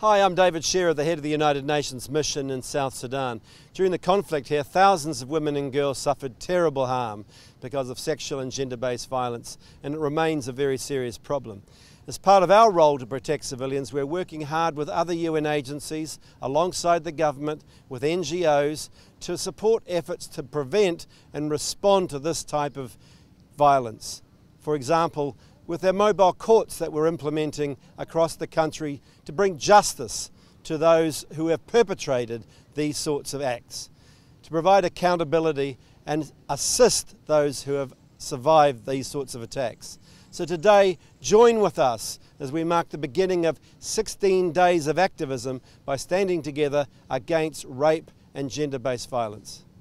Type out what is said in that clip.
Hi, I'm David Shearer, the head of the United Nations mission in South Sudan. During the conflict here, thousands of women and girls suffered terrible harm because of sexual and gender-based violence, and it remains a very serious problem. As part of our role to protect civilians, we're working hard with other UN agencies, alongside the government, with NGOs, to support efforts to prevent and respond to this type of violence. For example, with their mobile courts that we're implementing across the country to bring justice to those who have perpetrated these sorts of acts, to provide accountability and assist those who have survived these sorts of attacks. So today, join with us as we mark the beginning of 16 days of activism by standing together against rape and gender-based violence.